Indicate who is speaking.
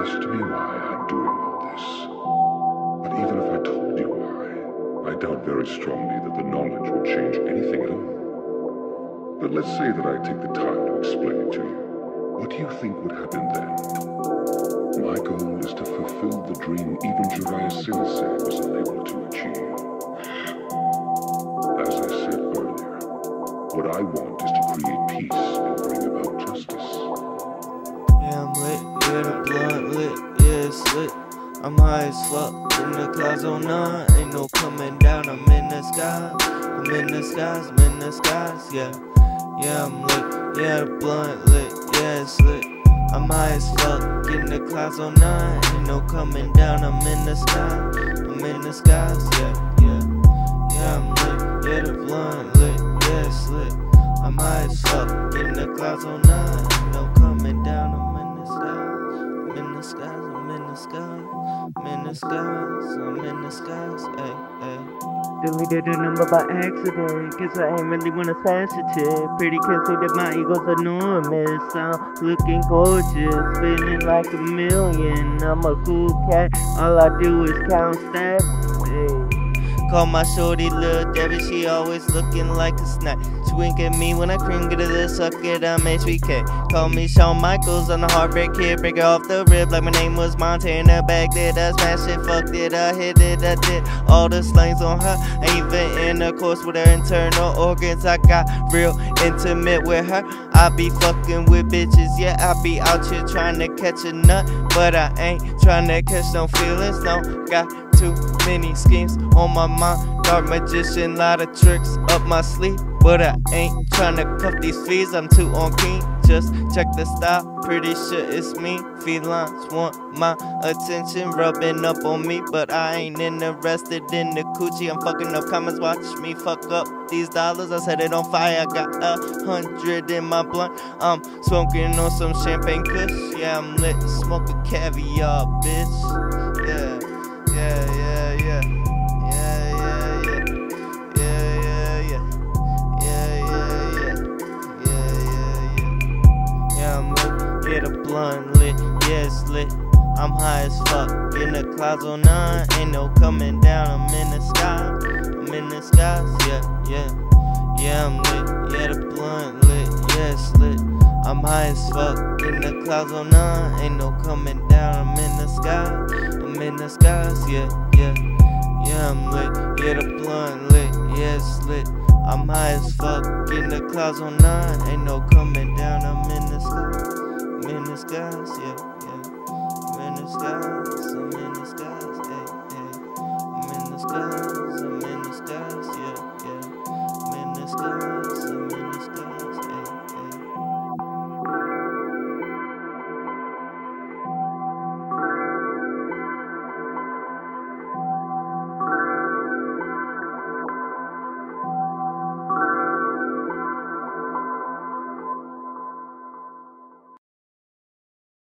Speaker 1: asked me why I'm doing all this. But even if I told you why, I doubt very strongly that the knowledge would change anything at all. But let's say that I take the time to explain it to you. What do you think would happen then? My goal is to fulfill the dream even Jiraiya Sensei was unable to achieve. As I said earlier, what I want is to create peace and bring about justice.
Speaker 2: Yeah, I'm lit, yeah, the blunt lit, yeah, it's lit. I'm high as fuck in the clouds oh, on nine. Ain't no coming down, I'm in the skies. I'm in the skies, I'm in the skies, yeah. Yeah, I'm lit, yeah, the blunt lit, yeah, it's lit. I'm high as fuck in the clouds on nine. Ain't no coming down, I'm in the sky. I'm in the skies, yeah, yeah. Yeah, I'm lit, yeah, the blunt lit, yeah, it's lit. I'm high as fuck in the clouds on nine. Ain't no coming down, I'm in the sky. I'm in the skies, I'm in the skies. I'm in the skies, I'm in the skies, ay, ay.
Speaker 3: Deleted the number by accident, cause I ain't really wanna sensitive. Pretty can say that my ego's enormous. I'm looking gorgeous, feeling like a million. I'm a cool cat, all I do is count stacks. Hey.
Speaker 2: Call my shorty Lil Debbie, she always looking like a snack. She at me when I cream, get a little suck it, I'm HBK. Call me Shawn Michaels, I'm the heartbreak kid, break off the rib like my name was Montana. Back did I smash it, fucked it, I hit it, I did all the slangs on her. Even intercourse with her internal organs, I got real intimate with her. I be fucking with bitches, yeah, I be out here trying to catch a nut, but I ain't trying to catch no feelings, no, got too many schemes on my mind. Dark magician, lot of tricks up my sleeve. But I ain't tryna cuff these fees, I'm too on keen. Just check the style, pretty sure it's me. Felines want my attention, rubbing up on me. But I ain't interested in the coochie. I'm fucking up comments, watch me fuck up these dollars. I set it on fire, I got a hundred in my blunt. I'm smoking on some champagne kush. Yeah, I'm lit, smoking caviar, bitch. Yeah. Yeah, yeah, yeah. Yeah, yeah, yeah. Yeah, yeah, yeah. Yeah, yeah, yeah. Yeah, yeah, I'm lit. Yeah, the blunt lit. Yeah, it's lit. I'm high as fuck. In the clouds on nine. Ain't no coming down. I'm in the sky. I'm in the skies. Yeah, yeah. Yeah, I'm lit. Yeah, the blunt lit. Yeah, it's lit. I'm high as fuck. In the clouds on nine. Ain't no coming down. I'm in the sky. I'm skies, yeah, yeah. Yeah, I'm lit, yeah, the blunt lit, yeah, it's lit. I'm high as fuck, in the clouds on nine. Ain't no coming down, I'm in the sky. I'm in the skies, yeah,